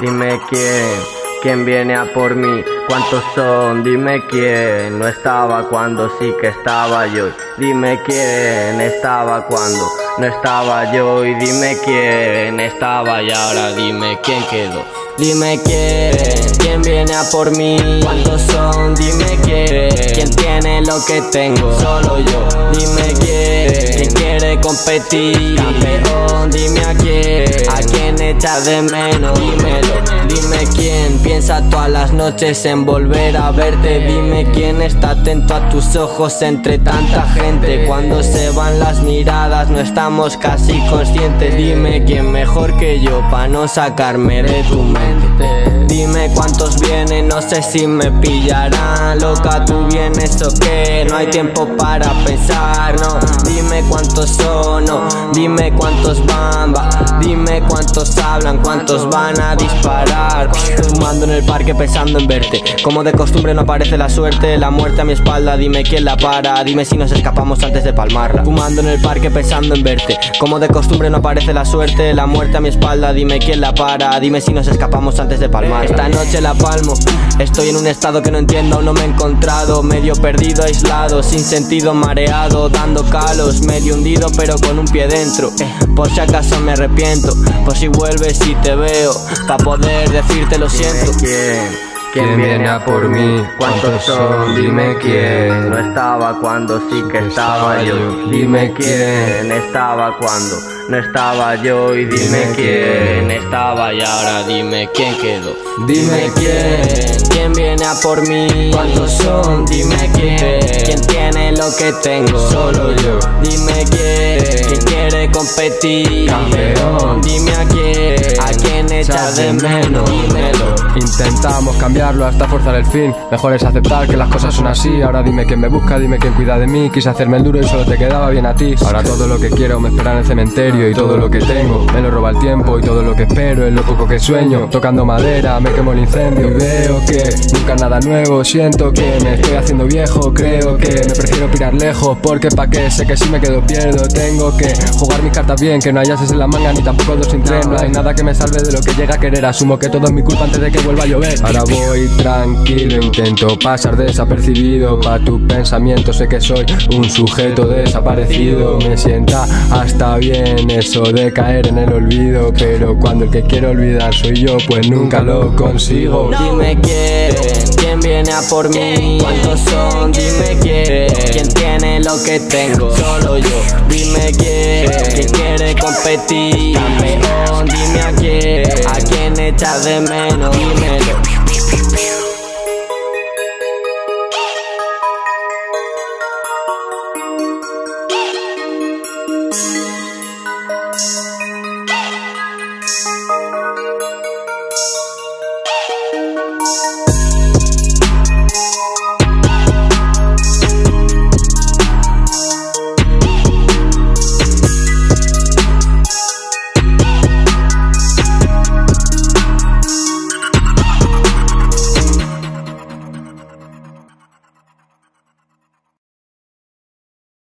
Dime quién, quién viene a por mí, cuántos son, dime quién, no estaba cuando sí que estaba yo, dime quién estaba cuando no estaba yo. Y dime quién estaba y ahora dime quién quedó. Dime quién, quién viene a por mí, cuántos son, dime quién, quién tiene lo que tengo, solo yo, dime quién, quién quiere competir, campeón, dime a quién, de menos, dime quién piensa todas las noches en volver a verte, dime quién está atento a tus ojos entre tanta gente, cuando se van las miradas no estamos casi conscientes, dime quién mejor que yo pa' no sacarme de tu mente. Dime cuántos vienen, no sé si me pillarán. Loca, tú vienes o qué, no hay tiempo para pensar, no. Dime cuántos son, no, dime cuántos van, hablan, cuántos van a disparar Fumando en el parque pensando en verte. Como de costumbre no aparece la suerte, la muerte a mi espalda. Dime quién la para, dime si nos escapamos antes de palmarla. Fumando en el parque pensando en verte. Como de costumbre no aparece la suerte, la muerte a mi espalda. Dime quién la para, dime si nos escapamos antes de palmar. Esta noche la palmo. Estoy en un estado que no entiendo, no me he encontrado. Medio perdido, aislado, sin sentido, mareado Dando calos, medio hundido pero con un pie dentro. Eh, Por si acaso me arrepiento. Por si y te veo Pa' poder decirte lo siento ¿Quién viene a por mí? ¿Cuántos son? Dime quién. No estaba cuando sí que estaba yo. Dime quién estaba cuando no estaba yo. Y dime quién estaba y ahora dime quién quedó. Dime quién. ¿Quién viene a por mí? ¿Cuántos son? Dime quién. ¿Quién tiene lo que tengo? Solo yo. Dime quién. ¿Quién quiere competir? Campeón. Dime a quién. ¿A quién echas de menos? Dímelo. Intentamos cambiarlo hasta forzar el fin. Mejor es aceptar que las cosas son así. Ahora dime quién me busca, dime quién cuida de mí. Quise hacerme el duro y solo te quedaba bien a ti. Ahora todo lo que quiero me espera en el cementerio. Y todo lo que tengo me lo roba el tiempo. Y todo lo que espero es lo poco que sueño. Tocando madera, me quemo el incendio. Y veo que nunca nada nuevo. Siento que me estoy haciendo viejo. Creo que me prefiero pirar lejos. Porque pa' qué sé que si me quedo pierdo. Tengo que jugar mis cartas bien. Que no hay ases en la manga ni tampoco dos sin tren. No hay nada que me salve de lo que llega a querer. Asumo que todo es mi culpa antes de que vuelva a llover. Ahora voy tranquilo, intento pasar desapercibido. Pa' tu pensamiento sé que soy un sujeto desaparecido. Me sienta hasta bien eso de caer en el olvido. Pero cuando el que quiero olvidar soy yo, pues nunca lo consigo. Dime quién, quién viene a por mí. ¿Cuántos son? Dime quién, quién tiene lo que tengo. Solo yo. Dime quién, quién quiere competir. Campeón, dime a quién, a quién echas de menos. Dímelo.